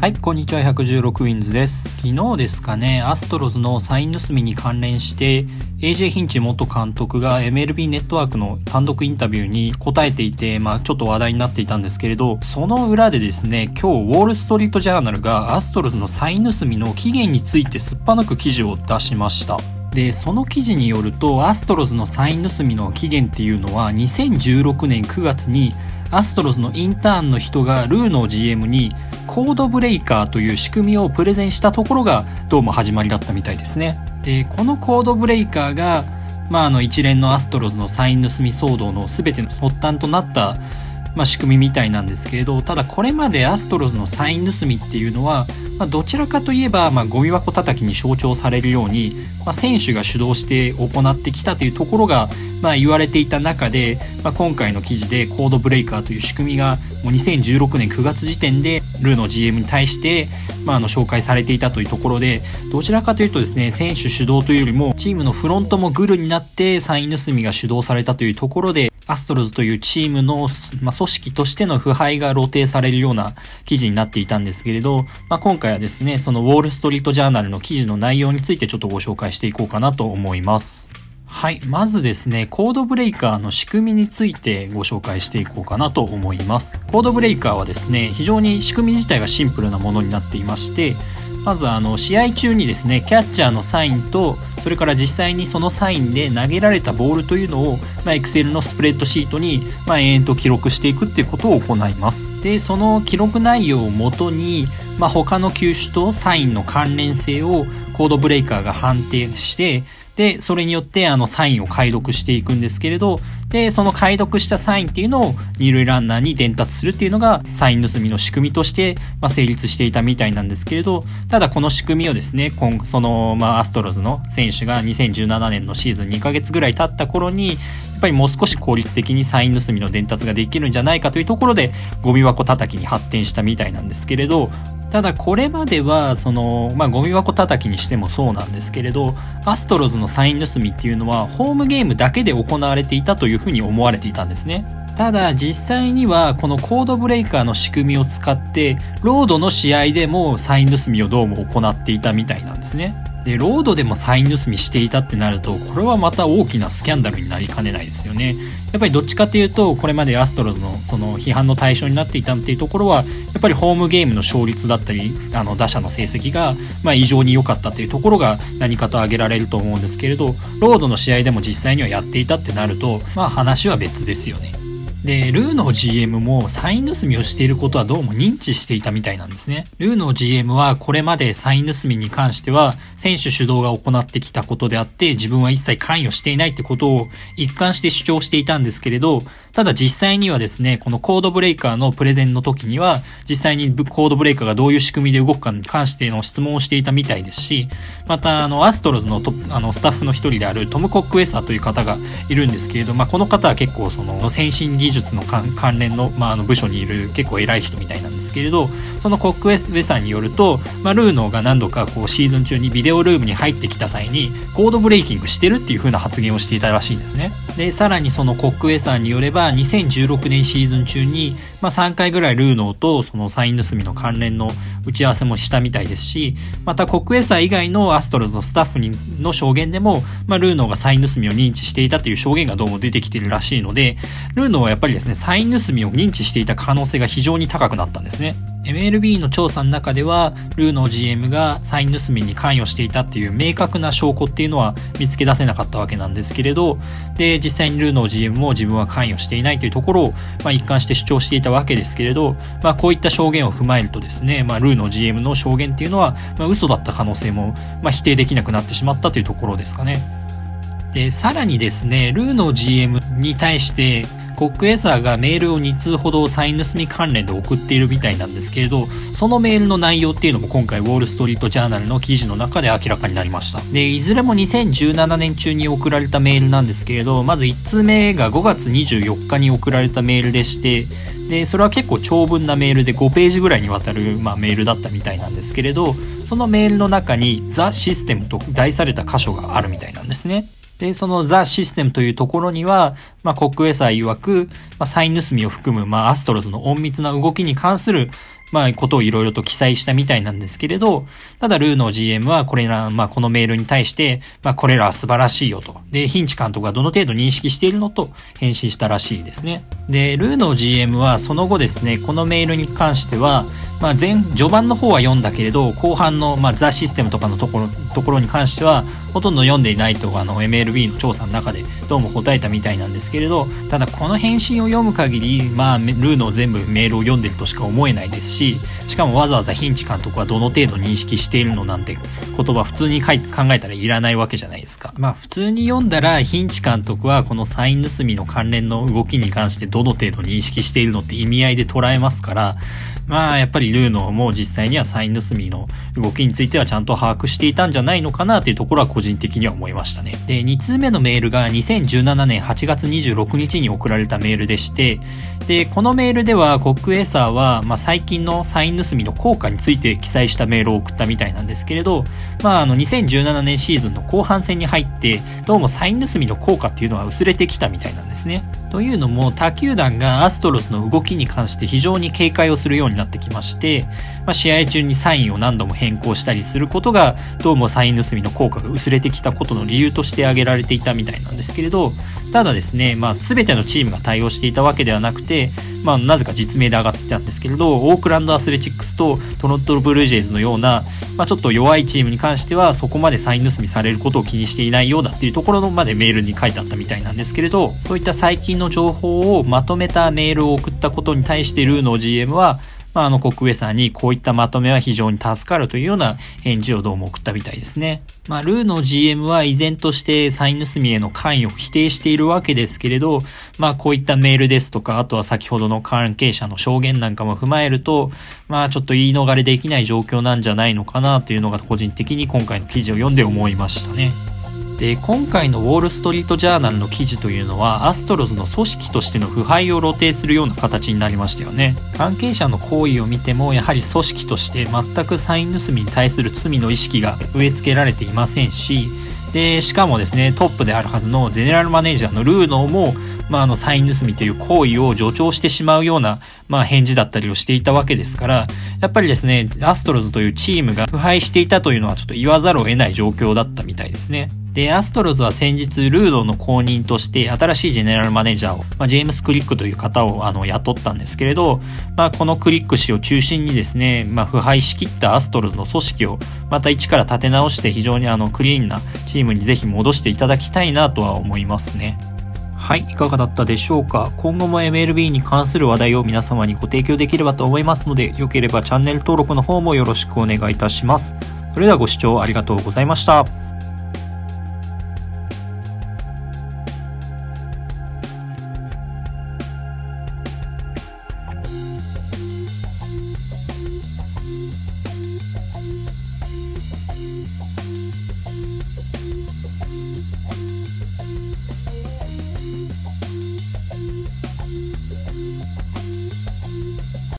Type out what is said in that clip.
はい、こんにちは、116ウィンズです。昨日ですかね、アストロズのサイン盗みに関連して、AJ ヒンチ元監督が MLB ネットワークの単独インタビューに答えていて、まあちょっと話題になっていたんですけれど、その裏でですね、今日ウォールストリートジャーナルがアストロズのサイン盗みの起源についてすっぱ抜く記事を出しました。で、その記事によると、アストロズのサイン盗みの起源っていうのは、2016年9月に、アストロズのインターンの人がルーの GM に、コードブレイカーという仕組みをプレゼンしたところが、どうも始まりだったみたいですね。で、このコードブレイカーが、まあ、あの一連のアストロズのサイン盗み騒動の全ての発端となった、まあ、仕組みみたいなんですけれど、ただこれまでアストロズのサイン盗みっていうのは、まあ、どちらかといえば、まあ、ゴミ箱叩きに象徴されるように、まあ、選手が主導して行ってきたというところが、まあ、言われていた中で、まあ、今回の記事でコードブレイカーという仕組みがもう2016年9月時点でルーの GM に対して、まあ、あの紹介されていたというところでどちらかというとですね選手主導というよりもチームのフロントもグルになってサイン盗みが主導されたというところでアストロズというチームの、まあ、組織としての腐敗が露呈されるような記事になっていたんですけれど、まあ、今回はですね、そのウォールストリートジャーナルの記事の内容についてちょっとご紹介していこうかなと思います。はい。まずですね、コードブレイカーの仕組みについてご紹介していこうかなと思います。コードブレイカーはですね、非常に仕組み自体がシンプルなものになっていまして、まずあの、試合中にですね、キャッチャーのサインと、それから実際にそのサインで投げられたボールというのを、まあ、Excel のスプレッドシートに、まあ、延々と記録していくっていうことを行います。で、その記録内容をもとに、まあ、他の球種とサインの関連性をコードブレイカーが判定して、で、それによってあのサインを解読していくんですけれど、で、その解読したサインっていうのを二塁ランナーに伝達するっていうのがサイン盗みの仕組みとして、まあ、成立していたみたいなんですけれど、ただこの仕組みをですね、今その、まあ、アストロズの選手が2017年のシーズン2ヶ月ぐらい経った頃に、やっぱりもう少し効率的にサイン盗みの伝達ができるんじゃないかというところで、ゴミ箱叩きに発展したみたいなんですけれど、ただこれまでは、その、まあ、ゴミ箱叩きにしてもそうなんですけれど、アストロズのサイン盗みっていうのは、ホームゲームだけで行われていたというふうに思われていたんですね。ただ実際にはこのコードブレイカーの仕組みを使ってロードの試合でもサイン盗みをどうも行っていたみたいなんですね。で、ロードでもサイン盗みしていたってなると、これはまた大きなスキャンダルになりかねないですよね。やっぱりどっちかっていうと、これまでアストロズのその批判の対象になっていたっていうところは、やっぱりホームゲームの勝率だったり、あの打者の成績が、まあ異常に良かったっていうところが何かと挙げられると思うんですけれど、ロードの試合でも実際にはやっていたってなると、まあ話は別ですよね。で、ルーの GM もサイン盗みをしていることはどうも認知していたみたいなんですね。ルーの GM はこれまでサイン盗みに関しては選手主導が行ってきたことであって自分は一切関与していないってことを一貫して主張していたんですけれど、ただ実際にはですね、このコードブレイカーのプレゼンの時には実際にコードブレイカーがどういう仕組みで動くかに関しての質問をしていたみたいですし、またあのアストロズのあのスタッフの一人であるトム・コックウェサーという方がいるんですけれど、まあこの方は結構その先進技術の関連の,、まあ、あの部署にいる結構偉い人みたいなんですけれどそのコックウェサーによると、まあ、ルーノーが何度かこうシーズン中にビデオルームに入ってきた際にコードブレイキングしてるっていう風な発言をしていたらしいんですねでさらにそのコックウェサーによれば2016年シーズン中に、まあ、3回ぐらいルーノーとそのサイン盗みの関連の打ち合わせもしたみたいですしまたコックウェサー以外のアストロズのスタッフにの証言でも、まあ、ルーノーがサイン盗みを認知していたという証言がどうも出てきてるらしいのでルーノーはやっぱりですねサイン盗みを認知していた可能性が非常に高くなったんですね。MLB の調査の中では、ルーの GM がサイン盗みに関与していたっていう明確な証拠っていうのは見つけ出せなかったわけなんですけれど、で、実際にルーの GM も自分は関与していないというところを、まあ、一貫して主張していたわけですけれど、まあ、こういった証言を踏まえるとですね、まあ、ルーの GM の証言っていうのは、まあ、嘘だった可能性も、まあ、否定できなくなってしまったというところですかね。で、さらにですね、ルーの GM に対して、コックエサーがメールを2通ほどサイン盗み関連で送っているみたいなんですけれど、そのメールの内容っていうのも今回ウォールストリートジャーナルの記事の中で明らかになりました。で、いずれも2017年中に送られたメールなんですけれど、まず1通目が5月24日に送られたメールでして、で、それは結構長文なメールで5ページぐらいにわたる、まあ、メールだったみたいなんですけれど、そのメールの中にザ・システムと題された箇所があるみたいなんですね。で、そのザ・システムというところには、まあ、コックウェサー曰く、まあ、サイン盗みを含む、まあ、アストロズの隠密な動きに関する、まあ、ことをいろいろと記載したみたいなんですけれど、ただルーの GM はこれら、まあ、このメールに対して、まあ、これらは素晴らしいよと。で、ヒンチ監督がどの程度認識しているのと返信したらしいですね。で、ルーの GM はその後ですね、このメールに関しては、まあ、前、序盤の方は読んだけれど、後半の、まあ、ザ・システムとかのところ、ところに関しては、ほとんど読んでいないと、あの、MLB の調査の中でどうも答えたみたいなんですけれど、ただこの返信を読む限り、まあ、ルーの全部メールを読んでるとしか思えないですし、しかもわざわざヒンチ監督はどの程度認識しているのなんて言葉普通に考えたらいらないわけじゃないですか。まあ、普通に読んだら、ヒンチ監督はこのサイン盗みの関連の動きに関してどの程度認識しているのって意味合いで捉えますから、まあ、やっぱりルーノも実際にはサイン盗みの動きについてはちゃんと把握していたんじゃないのかなというところは個人的には思いましたね。で、2通目のメールが2017年8月26日に送られたメールでして、で、このメールではコックエーサーは、まあ、最近のサイン盗みの効果について記載したメールを送ったみたいなんですけれど、まあ、あの、2017年シーズンの後半戦に入って、どうもサイン盗みの効果っていうのは薄れてきたみたいなんですね。というのも、他球団がアストロズの動きに関して非常に警戒をするようになってきまして、まあ、試合中にサインを何度も変更したりすることが、どうもサイン盗みの効果が薄れてきたことの理由として挙げられていたみたいなんですけれど、ただですね、まあ、全てのチームが対応していたわけではなくて、まあ、なぜか実名で上がってたんですけれど、オークランドアスレチックスとトロントブルージェイズのような、まあ、ちょっと弱いチームに関しては、そこまでサイン盗みされることを気にしていないようだっていうところまでメールに書いてあったみたいなんですけれど、そういった最近の情報をまとめたメールを送ったことに対してルーの GM は、まあ、あの、国上さんにこういったまとめは非常に助かるというような返事をどうも送ったみたいですね。まあ、ルーの GM は依然としてサイン盗みへの関与を否定しているわけですけれど、まあ、こういったメールですとか、あとは先ほどの関係者の証言なんかも踏まえると、まあ、ちょっと言い逃れできない状況なんじゃないのかなというのが個人的に今回の記事を読んで思いましたね。で今回のウォール・ストリート・ジャーナルの記事というのはアストロズの組織としての腐敗を露呈するような形になりましたよね関係者の行為を見てもやはり組織として全くサイン盗みに対する罪の意識が植え付けられていませんしでしかもですねトップであるはずのゼネラルマネージャーのルーノーもまあ、あの、サイン盗みという行為を助長してしまうような、まあ、返事だったりをしていたわけですから、やっぱりですね、アストロズというチームが腐敗していたというのはちょっと言わざるを得ない状況だったみたいですね。で、アストロズは先日、ルードの後任として、新しいジェネラルマネージャーを、まあ、ジェームス・クリックという方を、あの、雇ったんですけれど、まあ、このクリック氏を中心にですね、まあ、腐敗しきったアストロズの組織を、また一から立て直して、非常にあの、クリーンなチームにぜひ戻していただきたいなとは思いますね。はい、いかがだったでしょうか？今後も MLB に関する話題を皆様にご提供できればと思いますので、よければチャンネル登録の方もよろしくお願いいたします。それではご視聴ありがとうございました。